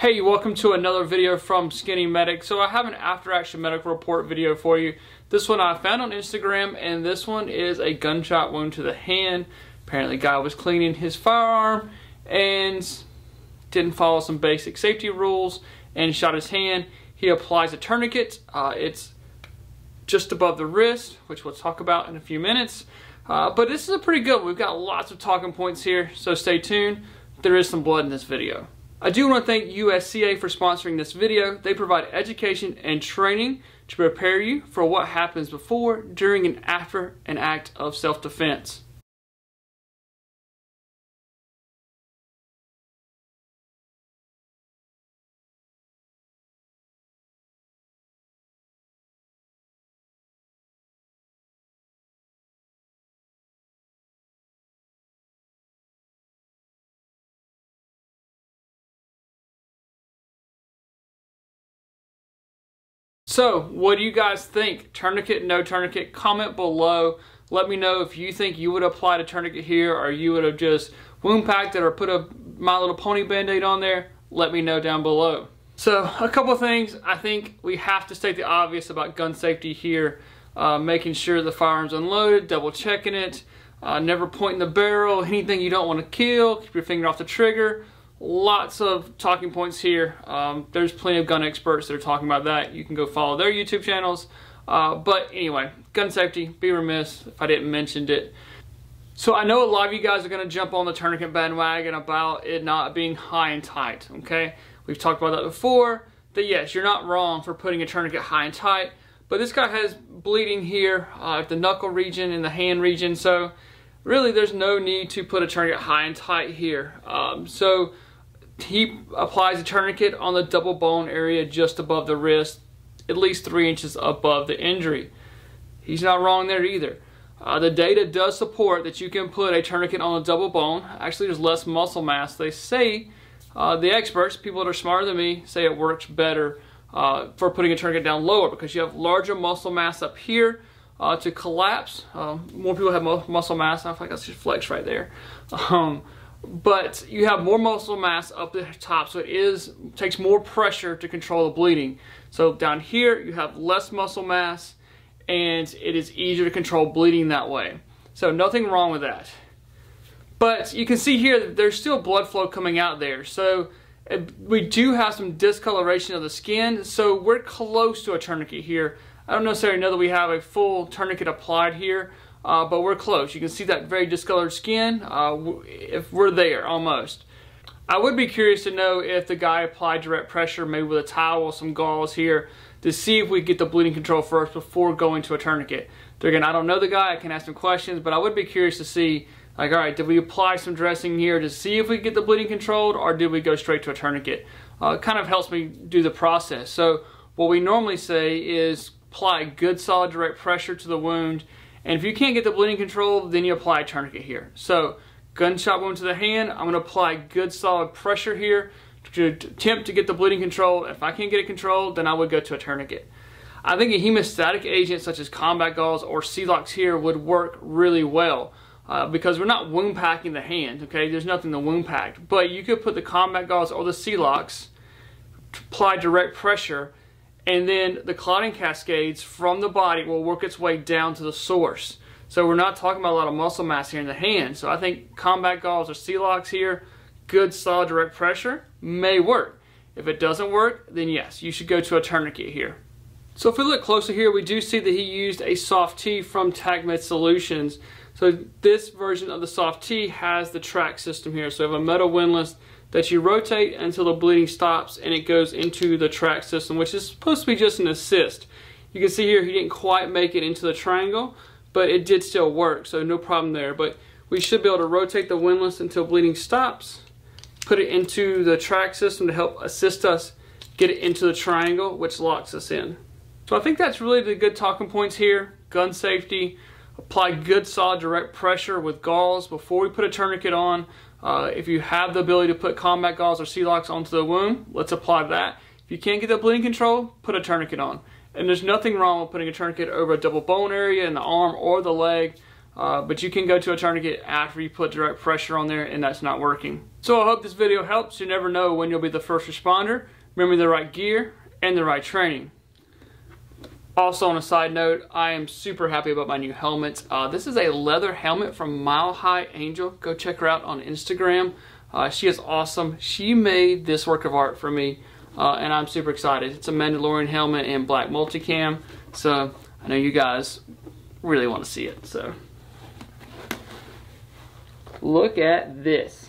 Hey, welcome to another video from Skinny Medic. So I have an after action medical report video for you. This one I found on Instagram and this one is a gunshot wound to the hand. Apparently guy was cleaning his firearm and didn't follow some basic safety rules and shot his hand. He applies a tourniquet. Uh, it's just above the wrist, which we'll talk about in a few minutes. Uh, but this is a pretty good We've got lots of talking points here, so stay tuned. There is some blood in this video. I do want to thank USCCA for sponsoring this video. They provide education and training to prepare you for what happens before, during, and after an act of self-defense. So, what do you guys think? Tourniquet, no tourniquet? Comment below. Let me know if you think you would apply a tourniquet here or you would have just wound packed it or put a My Little Pony band-aid on there. Let me know down below. So, a couple things. I think we have to state the obvious about gun safety here. Uh, making sure the firearm's unloaded, double checking it, uh, never pointing the barrel, anything you don't want to kill, keep your finger off the trigger lots of talking points here. Um, there's plenty of gun experts that are talking about that. You can go follow their YouTube channels. Uh, but anyway, gun safety, be remiss if I didn't mention it. So I know a lot of you guys are going to jump on the tourniquet bandwagon about it not being high and tight, okay? We've talked about that before, that yes, you're not wrong for putting a tourniquet high and tight, but this guy has bleeding here uh, at the knuckle region and the hand region, so really there's no need to put a tourniquet high and tight here. Um, so he applies a tourniquet on the double bone area just above the wrist, at least three inches above the injury. He's not wrong there either. Uh, the data does support that you can put a tourniquet on a double bone. Actually, there's less muscle mass. They say, uh, the experts, people that are smarter than me, say it works better uh, for putting a tourniquet down lower because you have larger muscle mass up here uh, to collapse. Uh, more people have muscle mass. I feel like that's just flex right there. Um, but you have more muscle mass up the top so it is takes more pressure to control the bleeding. So down here you have less muscle mass and it is easier to control bleeding that way. So nothing wrong with that. But you can see here that there's still blood flow coming out there. So uh, we do have some discoloration of the skin so we're close to a tourniquet here. I don't necessarily know that we have a full tourniquet applied here uh, but we're close. You can see that very discolored skin, uh, if we're there almost. I would be curious to know if the guy applied direct pressure, maybe with a towel, some gauze here, to see if we get the bleeding control first before going to a tourniquet. again, I don't know the guy, I can ask him questions, but I would be curious to see, like, all right, did we apply some dressing here to see if we get the bleeding controlled, or did we go straight to a tourniquet? Uh, it kind of helps me do the process. So what we normally say is apply good solid direct pressure to the wound and if you can't get the bleeding control, then you apply a tourniquet here. So gunshot wound to the hand, I'm gonna apply good solid pressure here to attempt to get the bleeding control. If I can't get it controlled, then I would go to a tourniquet. I think a hemostatic agent such as combat gauze or Celox here would work really well. Uh, because we're not wound packing the hand, okay? There's nothing to wound pack. But you could put the combat gauze or the Celox, to apply direct pressure, and then the clotting cascades from the body will work its way down to the source. So we're not talking about a lot of muscle mass here in the hand. So I think combat gauze or Celox here, good solid direct pressure, may work. If it doesn't work, then yes, you should go to a tourniquet here. So if we look closer here, we do see that he used a SOF-T from TacMed Solutions. So this version of the SOF-T has the track system here. So we have a metal windlass that you rotate until the bleeding stops and it goes into the track system, which is supposed to be just an assist. You can see here he didn't quite make it into the triangle, but it did still work, so no problem there. But we should be able to rotate the windlass until bleeding stops, put it into the track system to help assist us get it into the triangle, which locks us in. So I think that's really the good talking points here. Gun safety, apply good solid direct pressure with gauze before we put a tourniquet on. Uh, if you have the ability to put combat gauze or Celox onto the wound, let's apply that. If you can't get the bleeding control, put a tourniquet on. And there's nothing wrong with putting a tourniquet over a double bone area in the arm or the leg, uh, but you can go to a tourniquet after you put direct pressure on there and that's not working. So I hope this video helps. You never know when you'll be the first responder. Remember the right gear and the right training. Also on a side note, I am super happy about my new helmet. Uh, this is a leather helmet from Mile High Angel. Go check her out on Instagram. Uh, she is awesome. She made this work of art for me, uh, and I'm super excited. It's a Mandalorian helmet in black multicam, so I know you guys really want to see it. So look at this.